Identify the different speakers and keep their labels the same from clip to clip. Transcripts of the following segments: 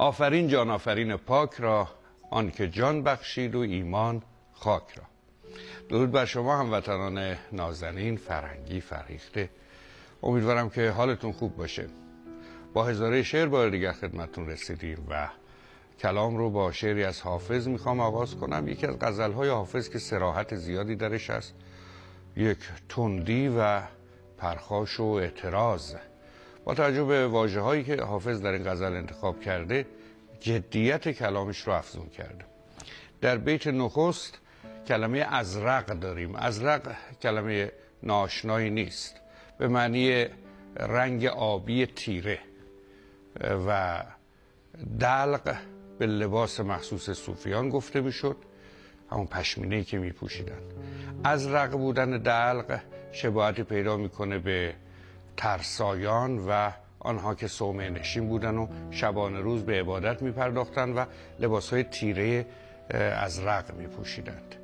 Speaker 1: آفرین جان آفرین پاک را. آنکه جان بخشید و ایمان خاک را. درود بر شما هموطنان نازنین فرنگی فریخته. امیدوارم که حالتون خوب باشه. با هزاره شعر بار دیگر خدمتون رسیدیم و کلام رو با شعری از حافظ می‌خوام آغاز کنم. یکی از غزلهای حافظ که سراحت زیادی درش هست. یک تندی و پرخاش و اعتراض. با توجه به واجه هایی که حافظ در این غزل انتخاب کرده جدیت کلامش رو افزون کرده. در بیت نخست کلمه ازرق داریم. ازرق کلمه ناشنایی نیست. به معنی رنگ آبی تیره. و دلق به لباس مخصوص صوفیان گفته می‌شد. همون پشمینه که می پوشیدن ازرق بودن دلق شباهتی پیدا می‌کنه به ترسایان و آنها که صومعه نشین بودن و شبانه روز به عبادت می پرداختن و لباس های تیره ازرق می پوشیدند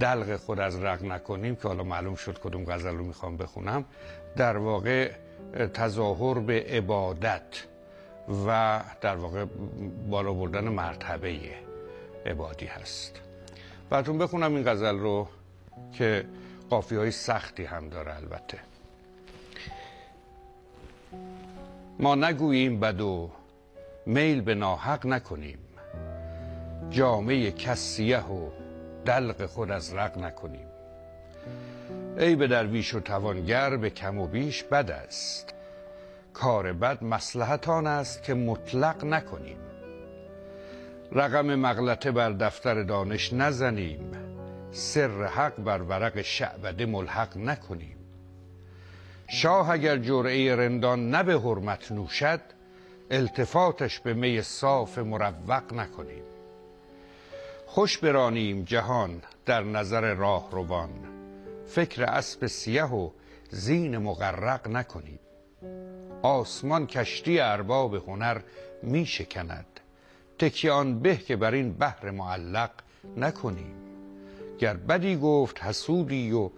Speaker 1: دلق خود از رق نکنیم که حالا معلوم شد کدوم غزل رو می‌خوام بخونم. در واقع تظاهر به عبادت و در واقع بالا بردن مرتبه عبادی هست. براتون بخونم این غزل رو که قافی های سختی هم داره البته. ما نگوییم بد و میل به ناحق نکنیم. جامعه کسیه و دلق خود از رق نکنیم. ای به درویش و توانگر به کم و بیش بد است. کار بد مسلحت آن است که مطلق نکنیم. رقم مغلطه بر دفتر دانش نزنیم. سر حق بر ورق شعبده ملحق نکنیم. شاه اگر جرعه رندان نه به حرمت نوشد التفاتش به می صاف مروق نکنیم. خوش برانیم جهان در نظر راه روان فکر اسب سیه و زین مغرق نکنیم. آسمان کشتی ارباب هنر می شکند تکیه آن به که بر این بحر معلق نکنیم. گر بدی گفت حسودی و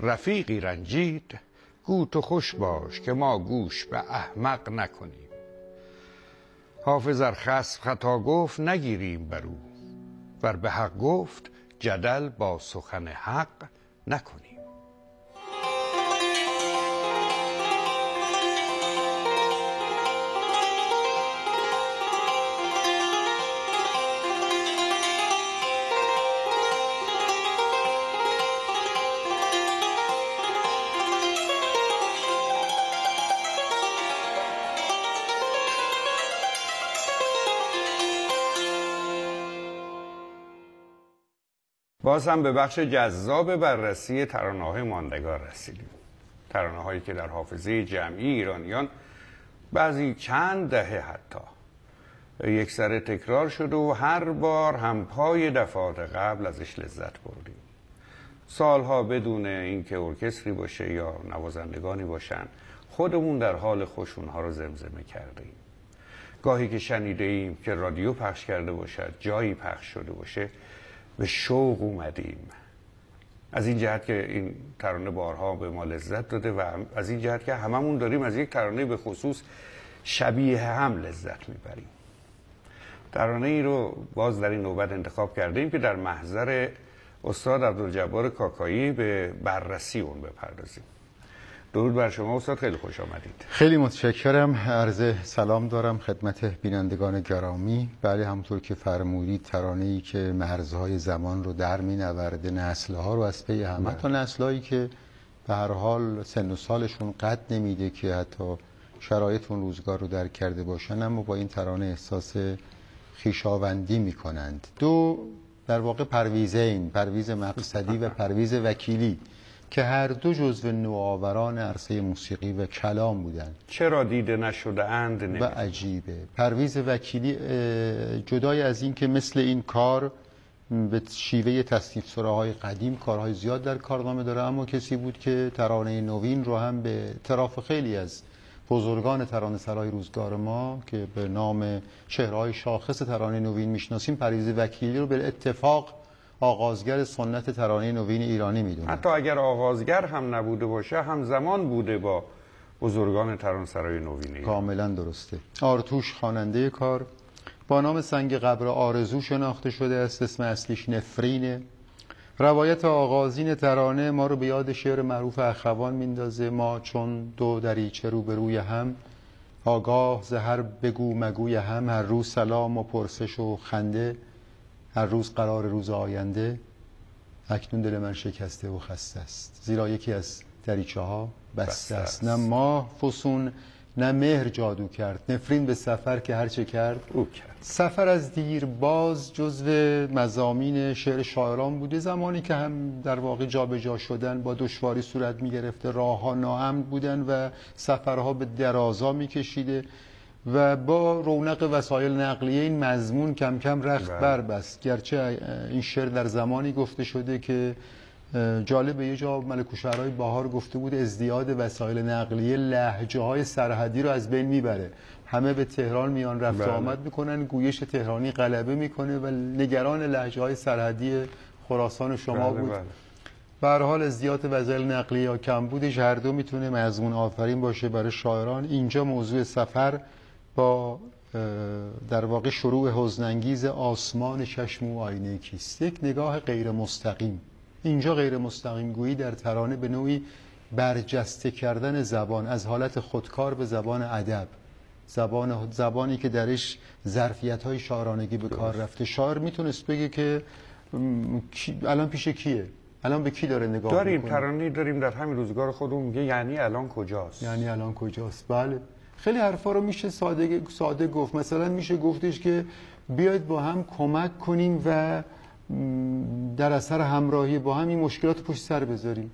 Speaker 1: رفیقی رنجید گو تو خوش باش که ما گوش به احمق نکنیم. حافظ ار خصم خطا گفت نگیریم بر او. ور به حق گفت جدل با سخن حق نکنیم. باز هم به بخش جذاب بررسی ترانه های ماندگار رسیدیم. ترانه هایی که در حافظه جمعی ایرانیان بعضی چند دهه حتی یک سر تکرار شده و هر بار هم پای دفعات قبل ازش لذت بردیم. سالها بدون اینکه ارکستری باشه یا نوازندگانی باشن خودمون در حال خوشون ها رو زمزمه کردیم گاهی که شنیده ایم که رادیو پخش کرده باشد جایی پخش شده باشه به شوق اومدیم. از این جهت که این ترانه بارها به ما لذت داده و از این جهت که هممون داریم از یک ترانه به خصوص شبیه هم لذت می‌بریم. ترانه ای رو باز در این نوبت انتخاب کردیم که در محضر استاد عبدالجبار کاکایی به بررسی اون بپردازیم. درود بر شما استاد خیلی خوش آمدید.
Speaker 2: خیلی متشکرم عرض سلام دارم خدمت بینندگان گرامی. بله همونطور که فرمودید ترانه ای که مرزهای زمان رو در می نورده نسل ها رو از پی همه تا نسل هایی که به هر حال سن و سالشون قد نمیده که حتی شرایط اون روزگار رو درک کرده باشن اما با این ترانه احساس خویشاوندی می کنند دو در واقع پرویزین پرویز مقصدی و پرویز وکیلی. که هر دو جزو نوآوران عرصه موسیقی و کلام بودند.
Speaker 1: چرا دیده نشده اند؟
Speaker 2: و عجیبه. پرویز وکیلی جدای از این که مثل این کار به شیوه تصنیف سراهای قدیم کارهای زیاد در کارنامه داره اما کسی بود که ترانه نوین رو هم به طراف خیلی از بزرگان ترانه سرای روزگار ما که به نام شهرهای شاخص ترانه نوین می‌شناسیم پریز وکیلی رو به اتفاق آغازگر سنت ترانه نوین ایرانی می‌دونه
Speaker 1: حتی اگر آغازگر هم نبوده باشه هم زمان بوده با بزرگان ترانسرای نوین ایران
Speaker 2: کاملا درسته. آرتوش خواننده کار. با نام سنگ قبر آرزو شناخته شده است. اسم اصلیش نفرینه. روایت آغازین ترانه ما رو به یاد شعر معروف اخوان میندازه. ما چون دو دریچه روبروی هم آگاه زهر بگو مگوی هم. هر روز سلام و پرسش و خنده. هر روز قرار روز آینده اکنون دل من شکسته و خسته است. زیرا یکی از دریچه ها بسته است. نه ماه فسون نه مهر جادو کرد. نفرین به سفر که هرچه کرد
Speaker 1: او کرد.
Speaker 2: سفر از دیر باز جزو مزامین شعر شاعران بوده. زمانی که هم در واقع جابجا جا شدن با دشواری صورت می گرفته راه ها ناامن بودن و سفرها به درازا می کشیده و با رونق وسایل نقلیه این مضمون کم کم رخت
Speaker 1: بله.
Speaker 2: بربست گرچه این شعر در زمانی گفته شده که جالب یه جا ملک شعرهای باهار گفته بود ازدیاد وسایل نقلیه لحجه های سرحدی رو از بین می‌بره همه به تهران میان رفت
Speaker 1: بله.
Speaker 2: آمد می‌کنن گویش تهرانی غلبه می‌کنه و نگران لحجه های سرحدی خراسان شما
Speaker 1: بله،
Speaker 2: بود. به حال ازدیاد وسایل نقلیه یا کمبودش هر دو می‌تونه مضمون آفرین باشه برای شاعران اینجا موضوع سفر با در واقع شروع حزنانگیز آسمان چشم و آینه کیست. یک نگاه غیر مستقیم اینجا غیر مستقیم گویی در ترانه به نوعی برجسته کردن زبان از حالت خودکار به زبان ادب. زبان زبانی که درش ظرفیت های شاعرانگی به کار رفته. شاعر می‌تونست بگه که الان پیش کیه؟ الان به کی داره نگاه
Speaker 1: داریم
Speaker 2: می‌کنه؟
Speaker 1: ترانه داریم در همین روزگار خودمون میگه یعنی الان کجاست؟
Speaker 2: یعنی الان کجاست؟ بله. خیلی حرفا رو میشه ساده ساده گفت. مثلا میشه گفتش که بیاید با هم کمک کنیم و در اثر همراهی با هم این مشکلات پشت سر بذاریم.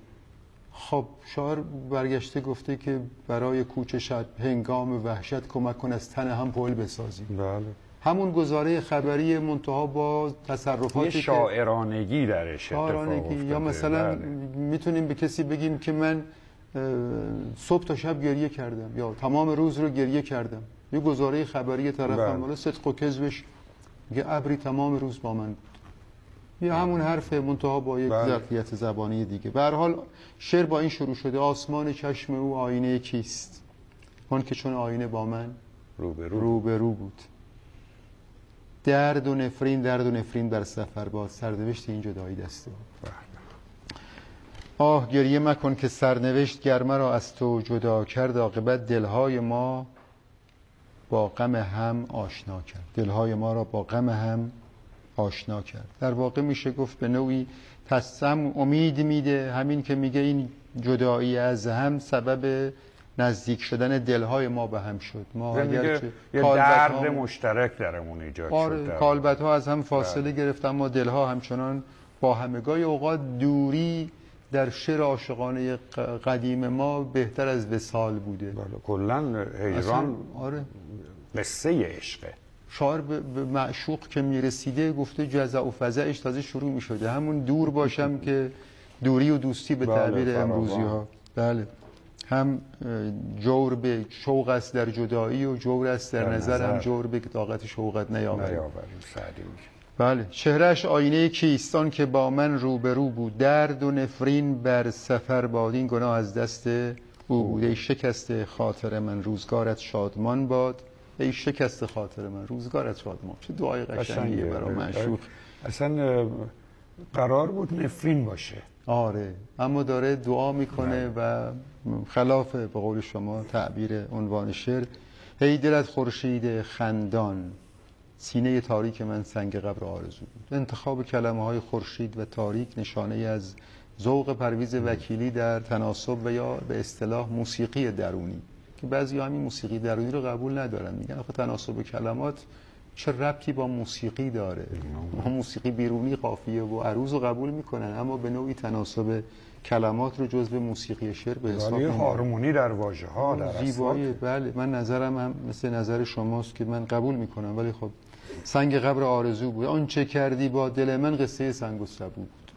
Speaker 2: خب شاعر برگشته گفته که برای کوچه شد هنگام وحشت کمک کن از تن هم پل بسازیم.
Speaker 1: بله.
Speaker 2: همون گزاره خبری منتها با تصرفاتی که
Speaker 1: شاعرانگی درش اتفاق
Speaker 2: شاعرانگی. یا. مثلا
Speaker 1: بله.
Speaker 2: می‌تونیم به کسی بگیم که من صبح تا شب گریه کردم. یا تمام روز رو گریه کردم. یه گزاره خبری طرف
Speaker 1: بله.
Speaker 2: هم صدق و کذبش میگه ابری تمام روز با من بود. یا همون حرف منتها با یک
Speaker 1: بله.
Speaker 2: ظرفیت زبانی دیگه. به هر حال شعر با این شروع شده. آسمان چشم او آینه کیست؟ آن که چون آینه با من
Speaker 1: رو به رو
Speaker 2: رو به رو بود. درد و نفرین درد و نفرین بر سفر باد سرنوشت این جدایی دسته بود آه گریه مکن که سرنوشت گرمه را از تو جدا کرد عاقبت دلهای ما با غم هم آشنا کرد. دلهای ما را با غم هم آشنا کرد. در واقع میشه گفت به نوعی تسم امید میده. همین که میگه این جدایی از هم سبب نزدیک شدن دلهای ما به هم شد. ما اگر
Speaker 1: یه
Speaker 2: که
Speaker 1: یه
Speaker 2: کالبد
Speaker 1: درد
Speaker 2: ها-
Speaker 1: مشترک درمون ایجاد شد
Speaker 2: آره
Speaker 1: در-
Speaker 2: کالبت ها از هم فاصله
Speaker 1: بله.
Speaker 2: گرفتن اما دلها همچنان با همه گاهی اوقات دوری در شعر عاشقانه قدیم ما بهتر از وسال بوده.
Speaker 1: بله کلا هجران
Speaker 2: آره.
Speaker 1: قصه عشقه.
Speaker 2: شاعر به, معشوق که می‌رسیده گفته جزع و فزعش تازه شروع می‌شده. همون دور باشم که دوری و دوستی به
Speaker 1: بله،
Speaker 2: تعبیر. امروزی ها. بله. هم جور به شوق است در جدایی و جور است در,
Speaker 1: در
Speaker 2: نظر, هم
Speaker 1: نظر.
Speaker 2: جور به طاقت شوقت نیاوریم.
Speaker 1: سعدی
Speaker 2: بله. چهرش آینه کیستان که با من روبرو بود. درد و نفرین بر سفر باد. این گناه از دست او بود. ای شکست خاطر من روزگارت شادمان باد. ای شکست خاطر من روزگارت شادمان. چه دعای قشنگیه برای معشوق.
Speaker 1: اصلا قرار بود نفرین باشه.
Speaker 2: آره. اما داره دعا می‌کنه و خلاف به قول شما تعبیر عنوان شعر هی دلت خورشید خندان. سینه تاریک من سنگ قبر آرزو بود. انتخاب کلمه های خورشید و تاریک نشانه از ذوق پرویز وکیلی در تناسب و یا به اصطلاح موسیقی درونی. که بعضی همین موسیقی درونی رو قبول ندارن. میگن آخه تناسب کلمات چه ربطی با موسیقی داره؟ ما موسیقی بیرونی قافیه و عروض رو قبول می‌کنن اما به نوعی تناسب کلمات رو جزو موسیقی شعر به حساب
Speaker 1: ولی
Speaker 2: نمی‌برن.
Speaker 1: هارمونی در واژه ها در
Speaker 2: زیبایی. بله. من نظرم هم مثل نظر شماست که من قبول می‌کنم ولی خب سنگ قبر آرزو بود. آن چه کردی با دل من قصه سنگ و سبو بود.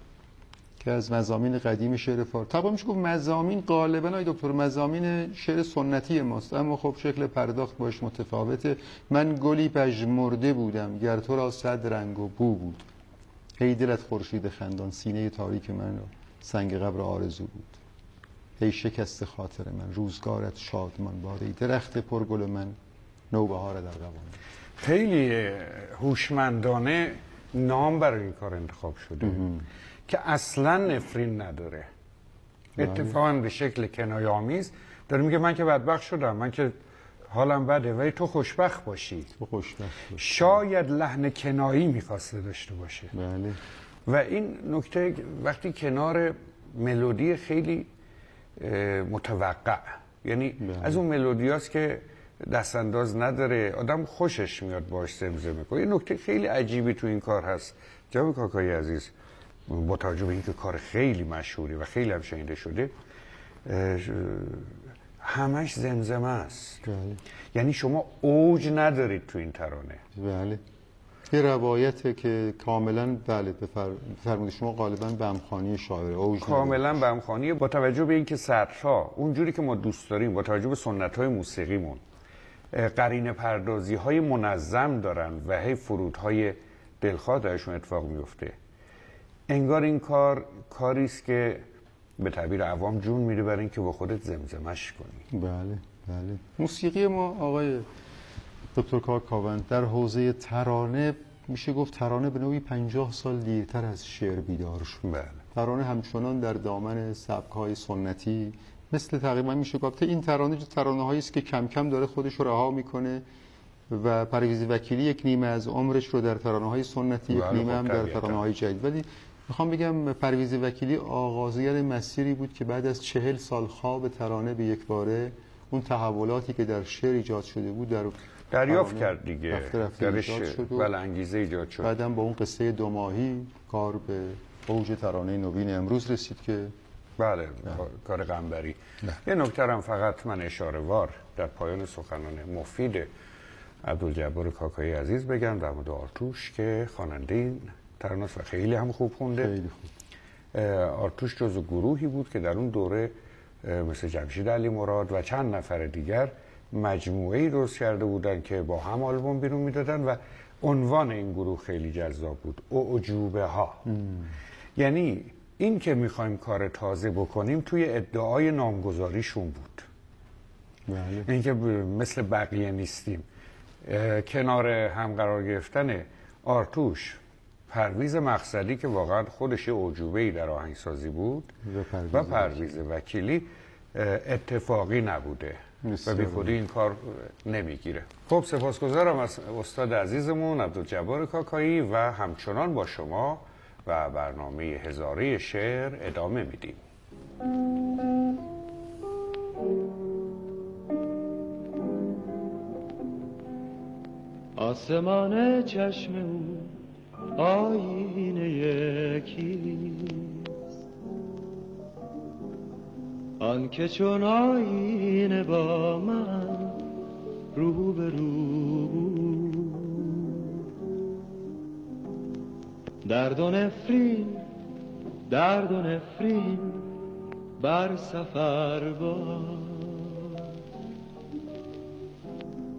Speaker 2: که از مزامین قدیم شعر فارسی طبعا میشه گفت مزامین غالبا آی دکتر مزامین شعر سنتی ماست. اما خب شکل پرداخت باش متفاوته. من گلی پژمرده بودم گر تو را صد رنگ و بو بود. ای دلت خورشید خندان سینه تاریک من را سنگ قبر آرزو بود. ای شکست خاطر من روزگارت شادمان باد. درخت پرگل من نوبهار در قوام
Speaker 1: خیلی هوشمندانه نام برای این کار انتخاب شده که اصلا نفرین نداره. بله. اتفاقا به شکل کنایه آمیز داره میگه من که بدبخت شدم من که حالم بده ولی تو خوشبخت باشی.
Speaker 2: تو خوشبخت
Speaker 1: شاید لحن کنایی می‌خواسته داشته باشه.
Speaker 2: بله.
Speaker 1: و این نکته وقتی کنار ملودی خیلی متوقع یعنی بله. از اون ملودیاست که دستانداز نداره. آدم خوشش میاد باش زمزمه کنه. یه نکته خیلی عجیبی تو این کار هست. جناب کاکای عزیز با توجه به اینکه کار خیلی مشهوری و خیلی هم شنیده شده همش زمزمه است. بله. یعنی شما اوج ندارید تو این ترانه.
Speaker 2: بله. یه روایته که کاملا بله بفرمایید. شما غالبا بمخانی شاعره اوج
Speaker 1: کاملا بمخانی با توجه به اینکه سطرها اونجوری که ما دوست داریم با توجه به سنت های موسیقیمون قرین پردازی های منظم دارن و هی فرودهای دلخواه درشون اتفاق میفته انگار این کار کاری است که به تعبیر عوام جون میده برای اینکه با خودت زمزمش کنی.
Speaker 2: بله بله. موسیقی ما آقای دکتر کاکاوند در حوزه ترانه میشه گفت ترانه به نوعی پنجاه سال دیرتر از شعر بیدار شد.
Speaker 1: بله.
Speaker 2: ترانه همچنان در دامن سبک سنتی مثل تقریبا میشه گفت این ترانه ترانه هایی است که کم کم داره خودش رو رها می‌کنه و پرویز وکیلی یک نیمه از عمرش رو در ترانه های سنتی یک بله، نیمه هم خب، در ترانه های جدید. ولی می‌خوام بگم پرویز وکیلی آغازگر مسیری بود که بعد از چهل سال خواب ترانه به یک باره اون تحولاتی که در شعر ایجاد شده بود در
Speaker 1: دریافت کرد دیگه. درش بله انگیزه ایجاد شد.
Speaker 2: بعدم با اون قصه دو ماهی کار به اوج ترانه نوین امروز رسید که
Speaker 1: بله کار قنبری. یه نکته هم فقط من اشاره وار در پایان سخنان مفید عبدالجبار کاکایی عزیز بگم در مورد آرتوش که خواننده این تراناس و خیلی هم خوب خونده.
Speaker 2: خیلی خوب.
Speaker 1: آرتوش جزو گروهی بود که در اون دوره مثل جمشید علی مراد و چند نفر دیگر مجموعه ای درست کرده بودن که با هم آلبوم بیرون می‌دادن و عنوان این گروه خیلی جذاب بود اعجوبه ها یعنی این که می‌خوایم کار تازه بکنیم توی ادعای نامگذاریشون بود.
Speaker 2: بله.
Speaker 1: اینکه مثل بقیه نیستیم. کنار هم قرار گرفتن آرتوش پرویز مقصدی که واقعا خودش عجوبه ای در آهنگسازی بود و پرویز, وکیلی اتفاقی نبوده. و بی خودی این کار نمی‌گیره. خب سپاسگزارم از استاد عزیزمون عبدالجبار کاکایی و همچنان با شما و برنامه هزاره شعر ادامه میدیم.
Speaker 3: آسمان چشم او آینه یکیست آن که چون آینه با من رو به رو درد و نفرین درد و نفرین بر سفر با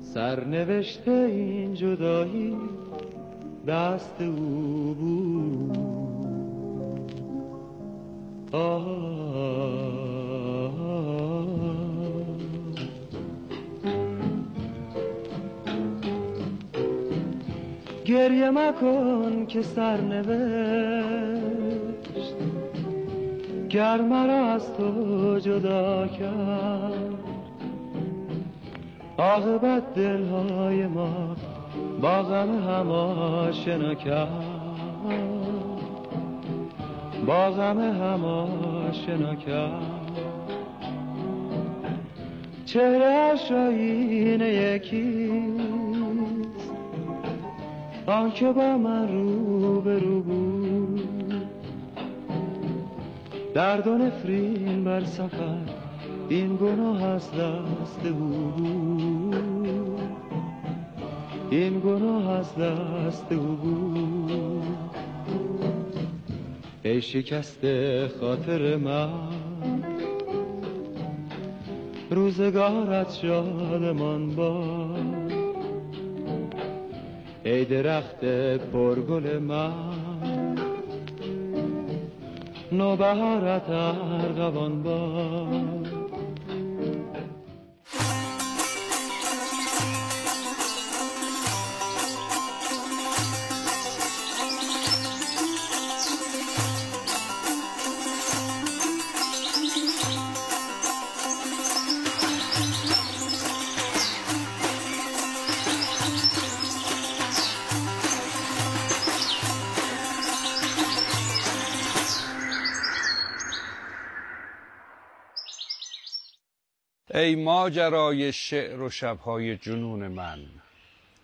Speaker 3: سرنوشته این جدایی دست او بود. گریه مکن که سرنوشت گر مرا از تو جدا کرد عاقبت دلهای ما با غم هم آشنا کرد. با غم هم آشنا کرد. چهره آینه یکیست آن که با من رو به رو بود. درد و نفرین بر سفر این گناه از دست بود. این گناه از دست بود. ای شکست خاطر من. روزگارت شادمان با ای درخت پرگل من نوبهارت ارغوان باد.
Speaker 1: ای ماجرای شعر و شبهای جنون من.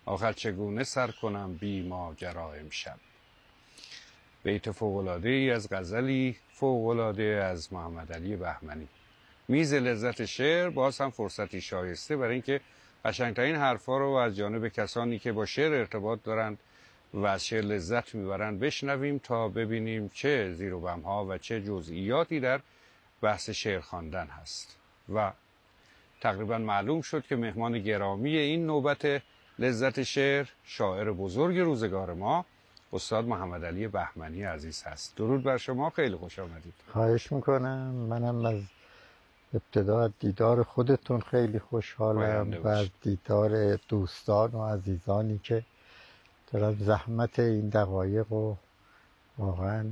Speaker 1: آخر چگونه سر کنم بی ماجرا امشب؟ بیت فوقلاده ای از غزلی فوقلاده از محمد علی بهمنی. میز لذت شعر باز هم فرصتی شایسته برای اینکه قشنگترین حرفا رو از جانب کسانی که با شعر ارتباط دارند و از شعر لذت می‌برند بشنویم تا ببینیم چه زیر و ها و چه جزئیاتی در بحث شعر خواندن هست. و تقریبا معلوم شد که مهمان گرامی این نوبت لذت شعر شاعر بزرگ روزگار ما استاد محمد علی بهمنی عزیز هست. درود بر شما. خیلی خوش آمدید.
Speaker 4: خواهش می‌کنم. منم از ابتدا دیدار خودتون خیلی خوشحالم و از دیدار دوستان و عزیزانی که در زحمت این دقایق و واقعا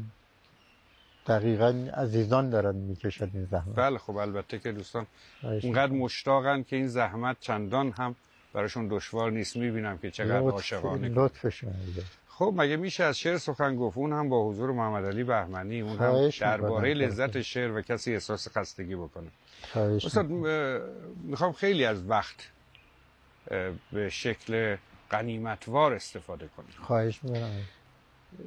Speaker 4: دقیقا عزیزان دارن می‌کشن این زحمت.
Speaker 1: بله خب البته که دوستان اینقدر مشتاقن که این زحمت چندان هم براشون دشوار نیست. می‌بینم که چقدر عاشقانه.
Speaker 4: لطفشون
Speaker 1: خب مگه میشه از شعر سخن گفت؟ اون هم با حضور محمد علی بهمنی اون هم درباره لذت شعر و کسی احساس خستگی بکنه. استاد می‌خوام خیلی از وقت به شکل قنیمتوار استفاده کنیم
Speaker 4: خواهش می‌کنم.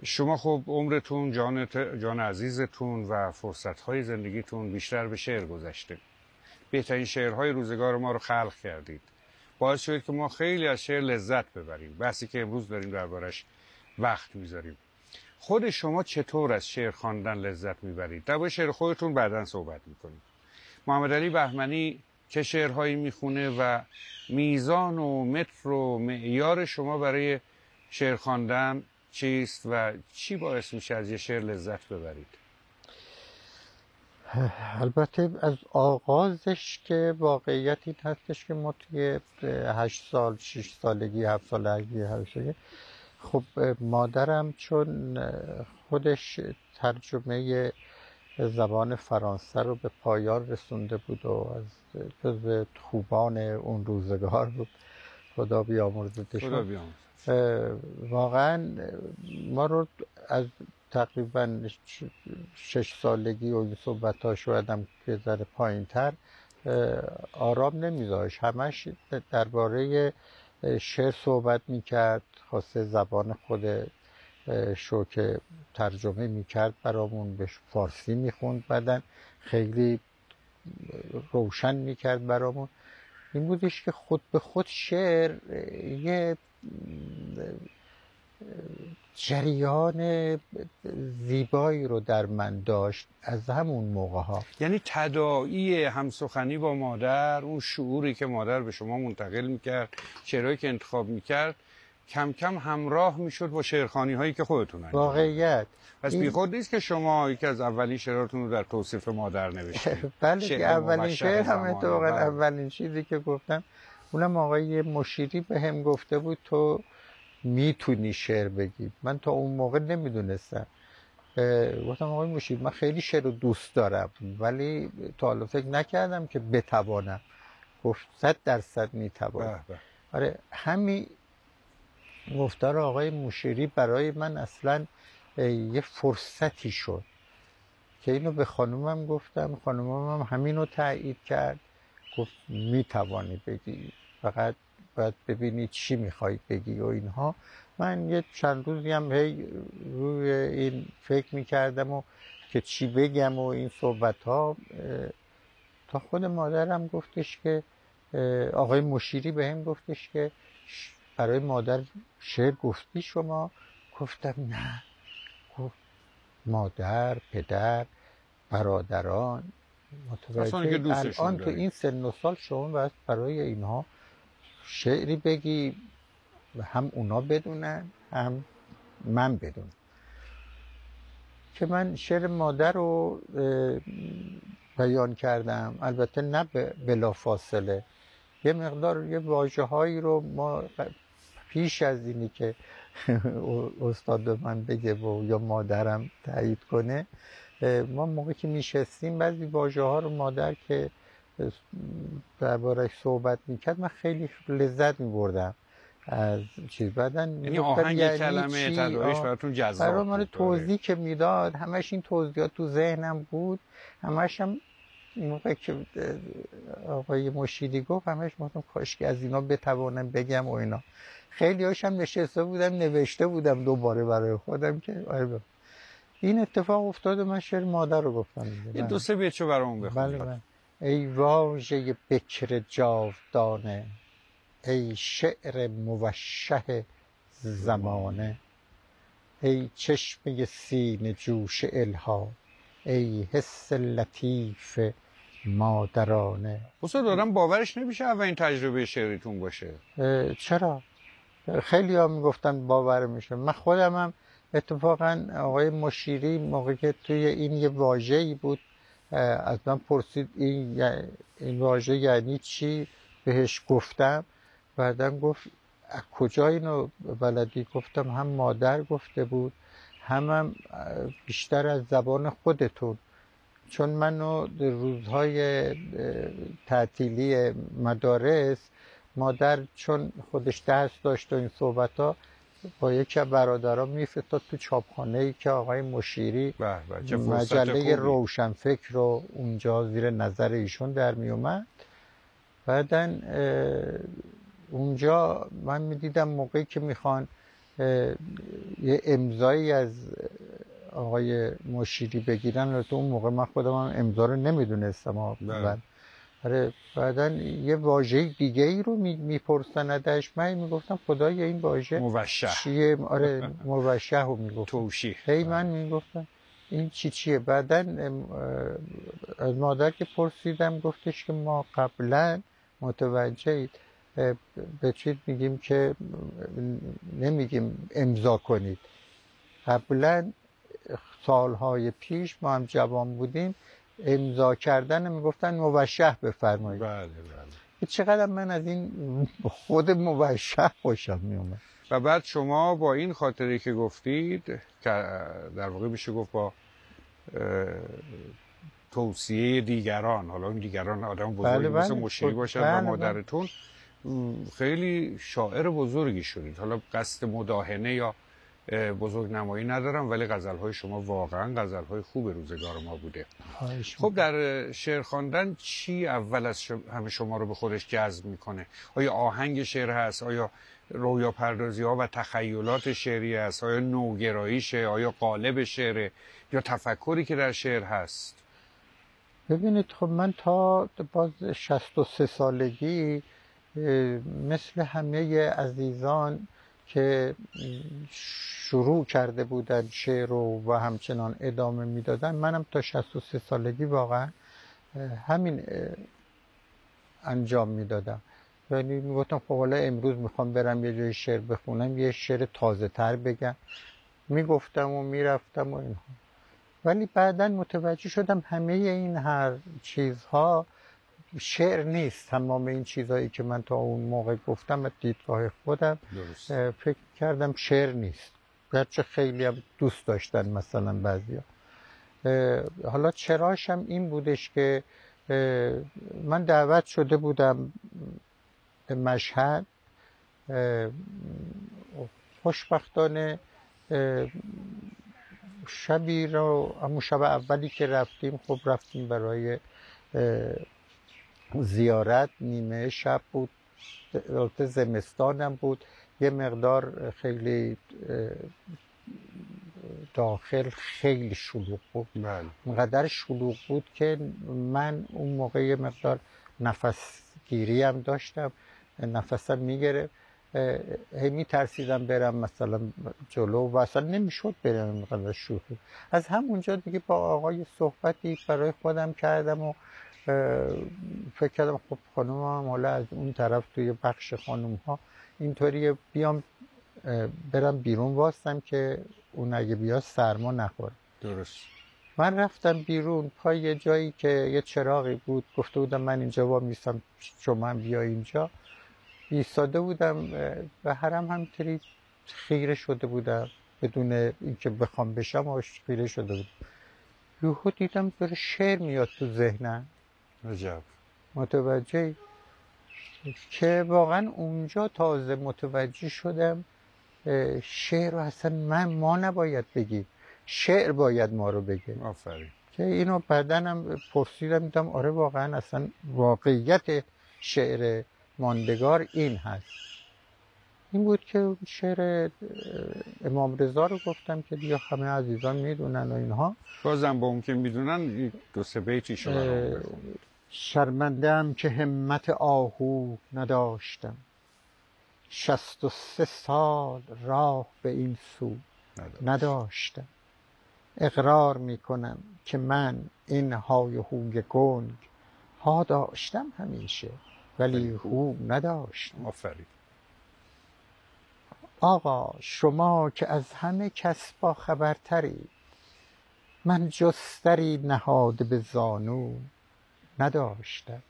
Speaker 1: شما خب عمرتون جان, جان عزیزتون و فرصتهای زندگیتون بیشتر به شعر گذشته. بهترین شعرهای روزگار ما رو خلق کردید. باعث شد که ما خیلی از شعر لذت ببریم. بحثی که امروز داریم دربارش وقت می‌ذاریم. خود شما چطور از شعر خواندن لذت می‌برید؟ در شعر خودتون بعدا صحبت می‌کنیم. محمد علی بهمنی چه شعرهایی می‌خونه و میزان و متر و معیار شما برای شعر خواندن چیست و چی باعث میشه از یه شعر لذت ببرید؟
Speaker 4: البته از آغازش که واقعیت این هستش که ما توی هشت سال شش سالگی هفت سالگی هر خب مادرم چون خودش ترجمه زبان فرانسه رو به پایان رسونده بود و از جز خوبان اون روزگار بود. خدا بیامرزدشون واقعا ما رو از تقریبا شش سالگی و این صحبت ها که ذره پایین تر آرام نمیذاش. همش درباره شعر صحبت می‌کرد خاصه زبان خود شو که ترجمه می‌کرد برامون به فارسی می‌خوند بعدن خیلی روشن می‌کرد برامون. این بودش که خود به خود شعر یه جریان زیبایی رو در من داشت از همون موقع ها
Speaker 1: یعنی تدائی همسخنی با مادر اون شعوری که مادر به شما منتقل می‌کرد شعرهایی که انتخاب می‌کرد کم کم همراه می‌شد با شعرخانی هایی که خودتون انجام
Speaker 4: واقعیت.
Speaker 1: پس این... بیخود نیست که شما یکی از اولین شعراتون رو در توصیف مادر نوشتید.
Speaker 4: بله که اولین شعر هم اتفاقا بله. اولین چیزی که گفتم اونم آقای مشیری به هم گفته بود تو می‌تونی شعر بگی. من تا اون موقع نمی‌دونستم. گفتم آقای مشیر من خیلی شعر رو دوست دارم ولی تا حالا فکر نکردم که بتوانم. گفت صد درصد می‌توانم آره همین گفتار آقای مشیری برای من اصلا یه فرصتی شد که اینو به خانومم گفتم. خانومم هم همین رو تایید کرد. گفت می‌توانی بگی. فقط باید ببینی چی می‌خوای بگی و اینها. من یه چند روزی هم هی روی این فکر می‌کردم و که چی بگم و این صحبت ها تا خود مادرم گفتش که آقای مشیری به هم گفتش که برای مادر شعر گفتی؟ شما گفتم نه. گفت مادر پدر برادران. متوجه الان تو این سن و سال شما باید برای اینها شعری بگی هم اونا بدونن هم من بدونم. که من شعر مادر رو بیان کردم. البته نه بلا فاصله یه مقدار یه واجه هایی رو ما پیش از اینی که استاد من بگه و یا مادرم تایید کنه ما موقع که میشستیم بعضی واژه ها رو مادر که دربارش صحبت می‌کرد من خیلی لذت میبردم از چیز. بعدن
Speaker 1: یعنی آهنگ یعنی کلمه تداعیش براتون جذاب
Speaker 4: برای من توضیح که می‌داد همش این توضیحات تو ذهنم بود. همش هم موقع که آقای مشیدی گفت همش گفتم کاش که از اینا بتوانم بگم و اینا. خیلی هاشم نشسته بودم نوشته بودم دوباره برای خودم که آره این اتفاق افتاد و من شعر مادر رو گفتم.
Speaker 1: یه دو سه بیت چه برامون
Speaker 4: بله بله. ای واژه بکر جاودانه ای شعر موشه زمانه ای چشمه سین جوش الها ای حس لطیف مادرانه.
Speaker 1: استاد دارم باورش نمیشه اولین تجربه شعریتون باشه.
Speaker 4: چرا؟ خیلی ها می‌گفتن باور میشه. من خودم هم اتفاقا آقای مشیری موقع که توی این یه واژه‌ای بود از من پرسید این, این واژه یعنی چی؟ بهش گفتم. بعدم گفت از کجا اینو بلدی؟ گفتم هم مادر گفته بود هم, هم بیشتر از زبان خودتون. چون منو روزهای تعطیلی مدارس مادر چون درس داشت و این صحبت ها با یکی از برادران میفرستاد تو چاپخانه ای که آقای مشیری مجله روشنفکر رو اونجا زیر نظر ایشون در می اومد بعدا اونجا من می‌دیدم موقعی که می‌خوان یه امضایی از آقای مشیری بگیرن. تو اون موقع من خودم هم امضا رو نمی‌دونستم. بله. آره بعدا یه واژه دیگه ای رو می‌پرسن ازش. من می‌گفتم خدای این واژه
Speaker 1: موشه
Speaker 4: چیه؟ آره موشه رو می‌گفت
Speaker 1: توشی
Speaker 4: هی من می‌گفتم این چی چیه؟ بعدا از مادر که پرسیدم گفتش که ما قبلا متوجه به چی میگیم که نمیگیم امضا کنید. قبلا سالهای پیش ما هم جوان بودیم. امضا کردن می‌گفتن موشه بفرمایید.
Speaker 1: بله بله.
Speaker 4: چقدر من از این خود موشه خوشم میومد
Speaker 1: و بعد شما با این خاطری که گفتید که در واقع میشه گفت با توصیه دیگران حالا این دیگران آدم بزرگی بله مثل بله. مشیری باشن و بله، مادرتون خیلی شاعر بزرگی شدید. حالا قصد مداهنه یا بزرگ نمایی ندارم ولی غزل های شما واقعا غزل های خوب روزگار ما بوده. خب در شعر خواندن چی اول از همه شما رو به خودش جذب می‌کنه؟ آیا آهنگ شعر هست؟ آیا رویا پردازی ها و تخیلات شعری هست؟ آیا نوگراییشه آیا قالب شعره یا تفکری که در شعر هست؟
Speaker 4: ببینید خب من تا باز 63 سالگی مثل همه عزیزان که شروع کرده بودن شعر رو و همچنان ادامه می‌دادن منم تا 63 سالگی واقعا همین انجام می‌دادم. یعنی می‌گفتم خب حالا امروز می‌خوام برم یه جای شعر بخونم یه شعر تازه تر بگم. می‌گفتم و می‌رفتم و اینها. ولی بعدا متوجه شدم همه این هر چیزها شعر نیست تمام این چیزهایی که من تا اون موقع گفتم از دیدگاه خودم فکر کردم شعر نیست. گرچه خیلی هم دوست داشتن مثلا بعضی حالا چراشم این بودش که من دعوت شده بودم به مشهد خوشبختانه شبی رو همون شب اولی که رفتیم خب رفتیم برای زیارت نیمه شب بود. زمستانم بود. یه مقدار خیلی داخل خیلی شلوغ بود.
Speaker 1: بله.
Speaker 4: مقدر شلوغ بود که من اون موقع یه مقدار نفس گیری هم داشتم. نفسم می‌گرفت. هی میترسیدم برم مثلا جلو و اصلا نمی‌شد برم مقدر شوخی از همونجا دیگه با آقای صحبتی برای خودم کردم و فکر کردم خب خانم هم حالا از اون طرف توی بخش خانم ها اینطوری بیام برم بیرون واستم که اون اگه بیا سرما نخوره.
Speaker 1: درست.
Speaker 4: من رفتم بیرون پای یه جایی که یه چراغی بود. گفته بودم من اینجا با میستم شما بیا اینجا. ایستاده بودم و هرم همینطوری خیره شده بودم. بدون اینکه بخوام بشم و خیره شده بود یهو دیدم داره شعر میاد تو ذهنم.
Speaker 1: عجب.
Speaker 4: متوجه که واقعا اونجا تازه متوجه شدم شعر رو اصلا من ما نباید بگیم. شعر باید ما رو بگه.
Speaker 1: آفرین.
Speaker 4: که اینو بعدا هم پرسیدم دیدم آره واقعا اصلا واقعیت شعر ماندگار این هست. این بود که شعر امام رضا رو گفتم که دیگه همه عزیزان می‌دونن و اینها.
Speaker 1: بازم با اون که می‌دونن دو سه بیتی شما
Speaker 4: شرمنده که همت آهو نداشتم. شست و سه سال راه به این سو نداشتم. اقرار می‌کنم که من این های هوی گنگ ها داشتم همیشه ولی هو نداشتم.
Speaker 1: آفرین.
Speaker 4: آقا شما که از همه کس با خبرتری من جستری نهاده به زانو نداشتم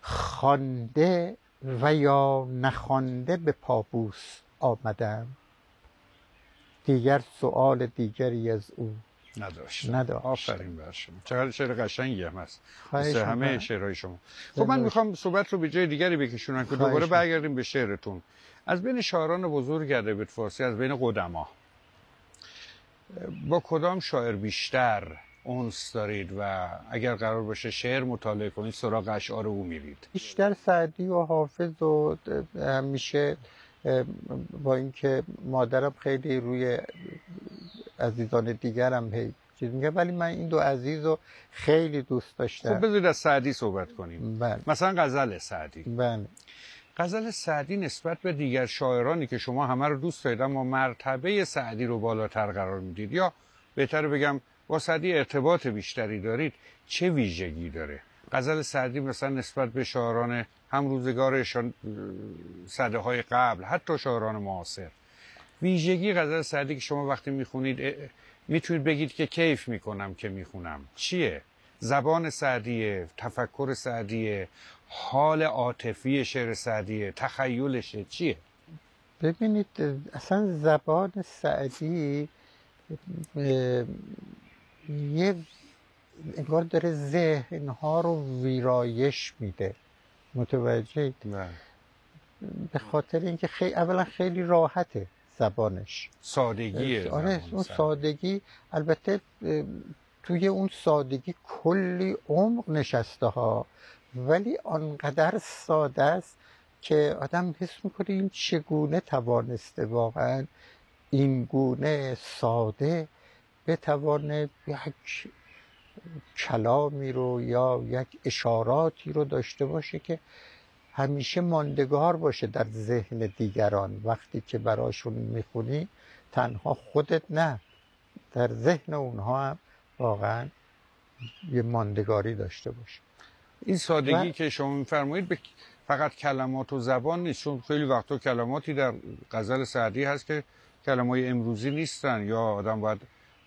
Speaker 4: خانده و یا نخوانده به پابوس آمدم دیگر سوال دیگری از او
Speaker 1: نداشت
Speaker 4: نداشت.
Speaker 1: آفرین بر شما. چقدر شعر قشنگی هم هست. مثل همه شعرهای شما. خب من می‌خوام صحبت رو به جای دیگری بکشونم که دوباره برگردیم به شعرتون. از بین شاعران بزرگ ادبیات فارسی از بین قدما. با کدام شاعر بیشتر اونس دارید و اگر قرار باشه شعر مطالعه کنید سراغ اشعار او میرید.
Speaker 4: بیشتر سعدی و حافظ و همیشه با اینکه مادرم خیلی روی عزیزان دیگرم هی چیز میگه ولی من این دو عزیز رو خیلی دوست داشتم.
Speaker 1: خب بذارید از سعدی صحبت کنیم.
Speaker 4: بله.
Speaker 1: مثلا غزل سعدی.
Speaker 4: بله.
Speaker 1: غزل سعدی نسبت به دیگر شاعرانی که شما همه رو دوست دارید اما مرتبه سعدی رو بالاتر قرار می‌دید. یا بهتر بگم با سعدی ارتباط بیشتری دارید چه ویژگی داره؟ غزل سعدی مثلا نسبت به شاعران هم روزگار صده های قبل حتی شاعران معاصر. ویژگی غزل سعدی که شما وقتی می‌خونید می‌تونید بگید که کیف می‌کنم که می‌خونم. چیه؟ زبان سعدیه تفکر سعدیه حال عاطفی شعر سعدیه تخیلشه چیه؟
Speaker 4: ببینید اصلا زبان سعدی یه انگار داره ذهن ها رو ویرایش میده. متوجه به خاطر اینکه خیلی اولا خیلی راحته زبانش.
Speaker 1: سادگی
Speaker 4: آره اون سادگی البته توی اون سادگی کلی عمق نشسته ها ولی آنقدر ساده است که آدم حس می‌کنه این چگونه توانسته واقعا این گونه ساده بتوانه یک کلامی رو یا یک اشاراتی رو داشته باشه که همیشه ماندگار باشه در ذهن دیگران. وقتی که براشون می‌خونی تنها خودت نه در ذهن اونها هم واقعا یه ماندگاری داشته باشه.
Speaker 1: این سادگی که شما میفرمایید به فقط کلمات و زبان نیست چون خیلی وقتا کلماتی در غزل سعدی هست که کلمات امروزی نیستن یا آدم باید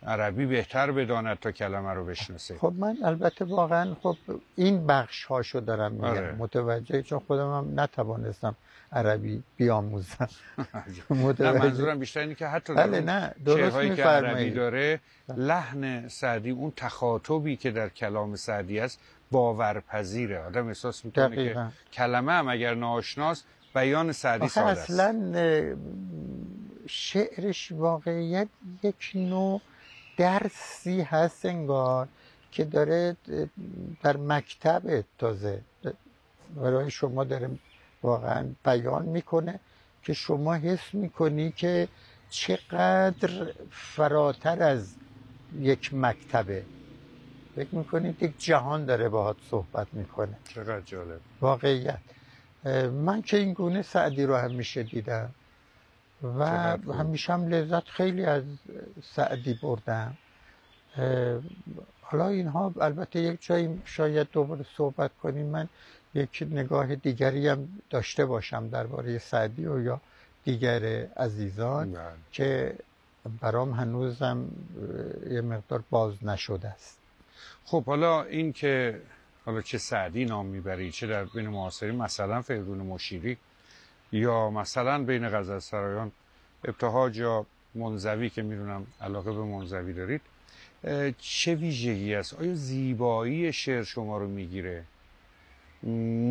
Speaker 1: عربی بهتر بداند تا کلمه رو بشناسه.
Speaker 4: خب من البته واقعا خب این بخش هاشو دارم میگم. آره. متوجه چون خودم هم نتوانستم عربی بیاموزم.
Speaker 1: نه منظورم بیشتر اینه که حتی
Speaker 4: بله نه درست
Speaker 1: که عربی داره لحن سعدی اون تخاطبی که در کلام سعدی است باورپذیره. آدم احساس می‌کنه که کلمه هم اگر ناشناس بیان سعدی ساده است.
Speaker 4: اصلا شعرش واقعیت یک نوع درسی هست انگار که داره در مکتب تازه برای شما داره واقعا بیان می‌کنه که شما حس می‌کنی که چقدر فراتر از یک مکتبه. فکر می‌کنید یک جهان داره باهات صحبت می‌کنه.
Speaker 1: چقدر جالب.
Speaker 4: واقعیت. من که این گونه سعدی رو همیشه دیدم. و همیشه هم لذت خیلی از سعدی بردم. حالا اینها البته یک جایی شاید دوباره صحبت کنیم. من یک نگاه دیگری هم داشته باشم درباره سعدی و یا دیگر عزیزان بله. که برام هنوزم یه مقدار باز نشده است.
Speaker 1: خب حالا این که حالا چه سعدی نام می‌بری چه در بین معاصرین مثلا فریدون مشیری یا مثلا بین غزل سرایان ابتهاج یا منزوی که می‌دونم علاقه به منزوی دارید چه ویژگی است؟ آیا زیبایی شعر شما رو می‌گیره؟